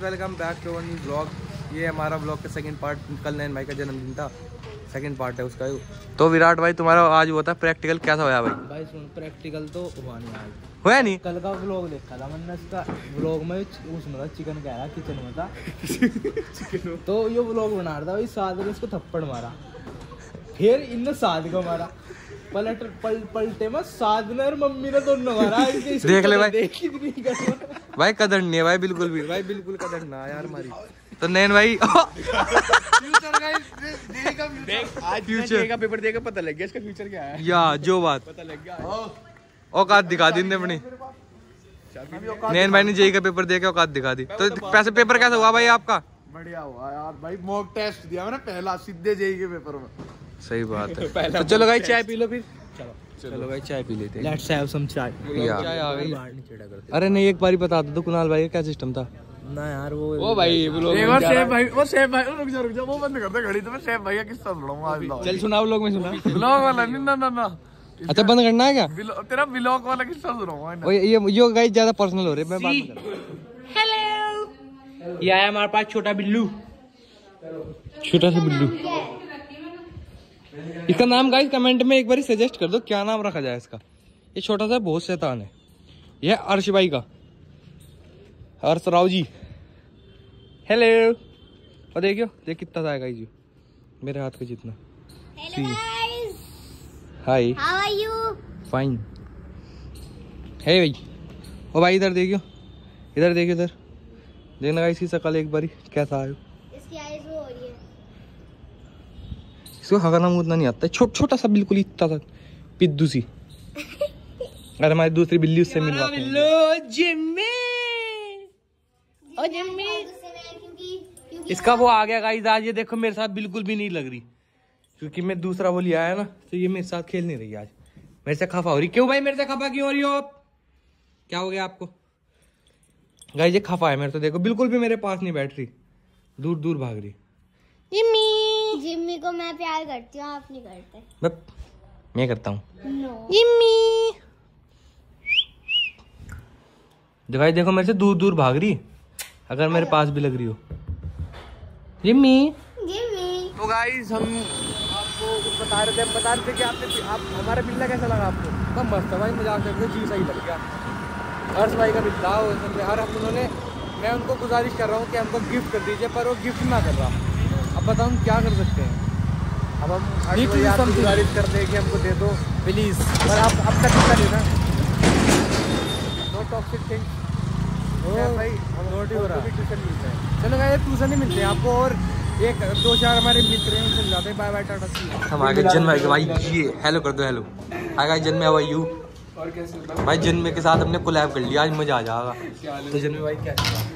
Welcome back to new blog ये हमारा blog का सेकंड पार्ट कल नैन भाई का जन्मदिन था। सेकंड पार्ट है उसका। तो विराट भाई तुम्हारा आज वो था प्रैक्टिकल कैसा होया भाई? भाई सुन प्रैक्टिकल तो हुआ नहीं आज। होया नहीं? कल का व्लॉग देखा था मैंने इसका। व्लॉग में उसमें था चिकन कह रहा किचन में था। तो ये व्लॉग बना रहा था भाई साद ने उसको थप्पड़ मारा। फिर इन साद को मारा। पलट पल पलटे में साद मम्मी ने दोनों मारा देख ले भाई। देख कितनी। भाई कदर नहीं है भाई बिल्कुल भी। भाई बिल्कुल कदर ना यार हमारी। तो नैन भाई फ्यूचर का पेपर देकर पता लग गया इसका फ्यूचर क्या है। या जो बात। पता लग गया। औकात दिखा दी अपनी। नैन भाई ने जेई का पेपर दे के औकात दिखा दी। तो पैसे पेपर कैसा हुआ भाई आपका? बढ़िया हुआ यार भाई मॉक टेस्ट दिया मैंने पहला सीधे जेई के पेपर में। सही बात है। तो चलो भाई चाय पी लो फिर। चलो। चलो भाई चाय पी लेते हैं। लेट्स हैव सम चाय चाय आ गई अरे नहीं एक बारी बता दो तो कुणाल भाई का क्या सिस्टम था? ना यार वो ओ भाई एक बार शेफ भाई वो शेफ भाई रुक जा रुक जा वो बंद कर दे घड़ी तो मैं शेफ भाई का किस्सा सुनाऊँगा आज चल सुनाओ लोग में सुना। ब्लॉग वाला नहीं ना ना ना। अच्छा बंद करना है क्या? तेरा ब्लॉग वाला किस्सा सुनाऊँगा। ये ये गाइस ज़्यादा पर्सनल हो रहे मैं बात रहा। ये आया हमारे पास छोटा बिल्लू। छोटा सा बिल्लू। इसका नाम गाइस कमेंट में एक बार सजेस्ट कर दो क्या नाम रखा जाए इसका? ये छोटा सा बहुत शैतान है। ये है अर्श भाई का। अर्श राव जी। हेलो और देखियो देख कितना है गाइस ये। मेरे हाथ का जितना। Hi how are you? Fine है भाई। ओ भाई इधर देखियो। इधर देखियो इधर। देखना गाइस इसकी शकल एक बारी कैसा आयो इसकी आईज वो हो रही है इसको हवा नाम उतना नहीं आता। छोटा छोटा सा बिल्कुल इतना सा पिद्दू सी। अरे हमारी दूसरी बिल्ली उससे मिलवाते हैं जिम्मी। गुस्से में है क्योंकि क्योंकि इसका वो आ गया गाइस आज ये देखो मेरे साथ बिल्कुल भी नहीं लग रही। क्योंकि मैं दूसरा वो लिया है ना तो ये मेरे साथ खेल नहीं रही आज। मेरे से खफा हो रही। क्यों भाई मेरे से खफा क्यों हो रही हो आप? क्या हो गया आपको? गाइस ये खफा है मेरे तो देखो बिल्कुल भी मेरे पास नहीं बैठ रही। दूर दूर भाग रही। जिम्मी जिम्मी को मैं प्यार करती हूँ आप नहीं करते। मैं मैं करता हूँ। जिम्मी। गाइस देखो मेरे से दूर दूर भाग रही। अगर मेरे पास भी लग रही हो। जिम्मी। जिम्मी। तो गाइस हम आपको बता रहे थे बता रहे थे कि आपने आप हमारा बिल्ला कैसा लगा आपको? तो मस्त है भाई मज़ाक करके जी सही लग गया। हर्ष भाई का बिल्ला हो और हम उन्होंने मैं उनको गुजारिश कर रहा हूँ कि हमको गिफ्ट कर दीजिए पर वो गिफ्ट ना कर रहा। अब बताओ हम क्या कर सकते हैं। अब हम. गुजारिश करते हैं कि हमको दे दो। प्लीज़ पर आप अब तक कितना लेना नो? टॉक्सिक थिंग भाई हम Not ही हो रहा। हमको ट्यूशन मिलता है। चलो भाई ट्यूशन ही मिलते हैं आपको और एक दो चार हमारे मित्र हैं उनसे मिलाते हैं। बाय बाय टाटा सी हम आगे जन्म भाई भाई ये हेलो कर दो हेलो हाय गाइस जन्म हाउ यू और कैसे भाई जन्म के साथ हमने कोलैब कर लिया आज मज़ा आ जाएगा। तो जन्म भाई क्या मैं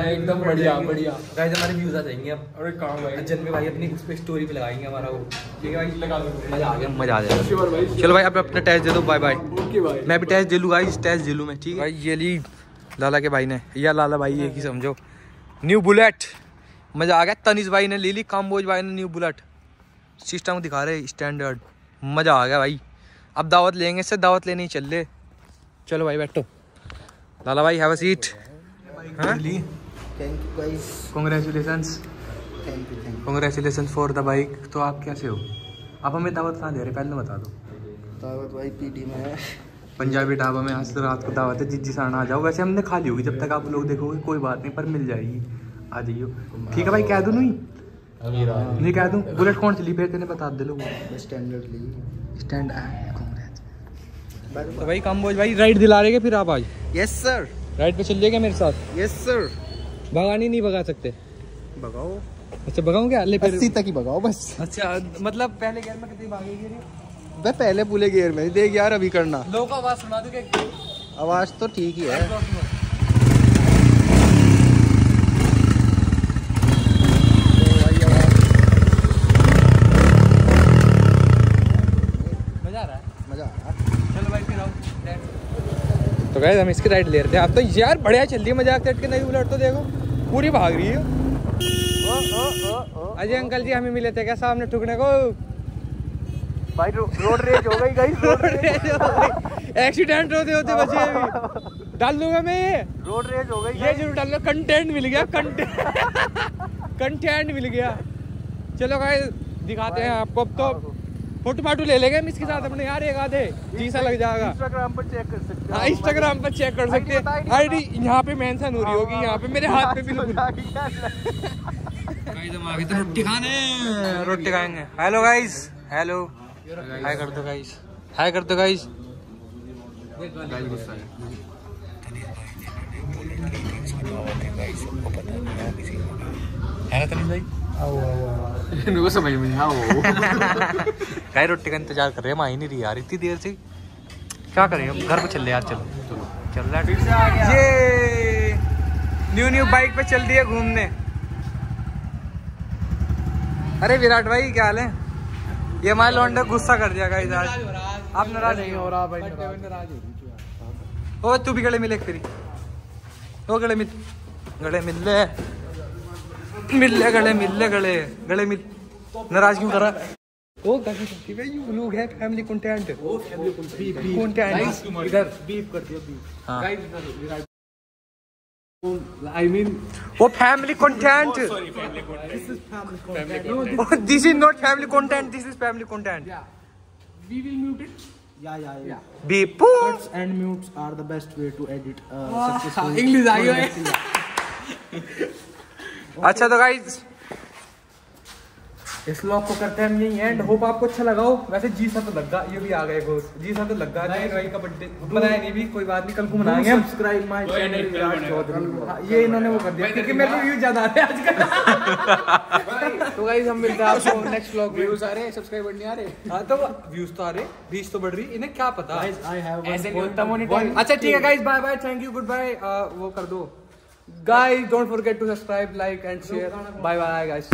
एकदम बढ़िया बढ़िया। गाइस हमारे व्यूज़ आ जाएँगे अब। अरे काम भाई? जन्म भाई अपनी उस पे स्टोरी पे लगाएँगे हमारा वो। ठीक है भाई लगा दो। मज़ा आ गया मज़ा आ जाएगा चलो भाई अब अपना टेस्ट दे दो बाय बाय ओके भाई। मैं भी टेस्ट दे लूँ गाइस टेस्ट दे लूँ मैं ठीक है? भाई ये ली लाला के भाई ने। या लाला भाई एक ही समझो। न्यू बुलेट मज़ा आ गया तनिष भाई ने ले ली काम्बोज भाई ने न्यू बुलेट सिस्टम दिखा रहे स्टैंडर्ड मज़ा आ गया भाई। अब दावत लेंगे इससे दावत लेने ही चल ले चलो भाई बैठो। लाला भाई have a seat Lee. Thank you guys congratulation thank you thank congratulation for the bike तो आप कैसे हो? आप हमें दावत कहाँ दे रहे पहले बता दो। दावत भाई पीटी में है। पंजाबी ढाबा में आज तो रात को दावत है। जिस साना आ जाओ। वैसे हमने खा ली होगी जब तक आप लोग देखोगे कोई बात नहीं पर मिल जाएगी। आ जाइयो। ठीक है भाई कह दूँ नहीं? नहीं कह दूँ। बुलेट कौन चली फिर तेने बता दे लोग स्टैंडर्ड ली। स्टैंड तो भाई कम बोझ भाई राइड दिला रहे फिर आप आज? यस सर राइड पे चलिएगा मेरे साथ? यस सर भगानी नहीं भगा सकते। भगाओ। अच्छा भगाऊँ क्या? ले अस्सी तक ही भगाओ बस। अच्छा मतलब पहले गेयर में कितनी भागेगी मैं पहले पूरे गियर में। देख यार अभी करना। लोगों को आवाज़ सुना दूँ क्या आवाज़ तो ठीक ही है। मज़ा आ रहा है? मज़ा आ रहा चलो भाई फिर आओ। तो गए हम इसकी राइड ले रहे थे। अब तो यार बढ़िया चल रही है मज़ाक सेट के नई बुलेट तो देखो। पूरी भाग रही है। अजय अंकल जी हमें मिले थे क्या सामने ठुकने को? भाई रो, रोड रेज हो गई रोड रेज एक्सीडेंट होते होते बचे अभी। डाल दूँगा मैं ये। रोड रेज हो गई ये ज़रूर डालना। कंटेंट मिल गया कंटेंट कंटेंट मिल गया। चलो गाइस दिखाते हैं आपको। अब तो फ़ोटो फाटो ले लेंगे हम इसके साथ अपने। यार एक आधे। जी सा लग जाएगा। इंस्टाग्राम पर चेक कर सकते हाँ। इंस्टाग्राम पर चेक कर सकते हैं। आईडी यहाँ पे मेंशन हो रही होगी यहाँ पे मेरे हाथ पे बिल्कुल गाइस हम आ गए रोटी खाने रोटी खाएँगे। हेलो गाइस हेलो हाय कर दो गाइस हाय कर दो गाइस है ना तनिष भाई? इनको समझ में आओ। गाय रोटी का इंतज़ार कर रहे हैं हम आ ही नहीं रही यार इतनी देर से। क्या करें हम घर पे चल रहे यार चलो। चल। रहा है। ये न्यू न्यू बाइक पे चल रही है घूमने। अरे विराट भाई क्या हाल है? ये हमारे लौंडा गुस्सा कर दिया गाइस आज। आप नाराज़ नहीं हो। रहा भाई ओ तू भी गले मिले फिर। ओ गले मिल गले मिल ले। मिल गले मिल गले गले मिल नाराज़ क्यों कर? रहा ओ गाइस यू लोग है फैमिली कंटेंट ओ फैमिली कंटेंट इधर। बीफ कर दियो बीफ हाँ। आई मीन वो family content this is not family content this is family content we will mute it. Yeah yeah yeah. बीपू cuts and mutes are the best way to edit uh, successful English I अच्छा तो guys इस blog को करते हैं हम यही and hope आपको अच्छा लगा हो. वैसे जी सा तो लगा ये भी आ गए घोष जी सा तो लगा नहीं भाई का बर्थडे बनाया नहीं भी कोई बात नहीं कल को मनाएँगे हम. subscribe my channel Virat Chaudhary ये इन्होंने वो कर दिया क्योंकि मेरे को व्यूज़ ज़्यादा आ रहे हैं आजकल. तो गाइस हम मिलते हैं आपको नेक्स्ट व्लॉग में. व्यूज़ आ रहे हैं सब्सक्राइबर नहीं आ रहे? हाँ तो व्यूज़ तो आ रहे रीच तो बढ़ रही इन्हें क्या पता? गाइस आई हैव ऐसे नहीं होता monetize। अच्छा ठीक है guys bye bye thank you goodbye वो कर दो. guys don't forget to subscribe like and share. Bye bye guys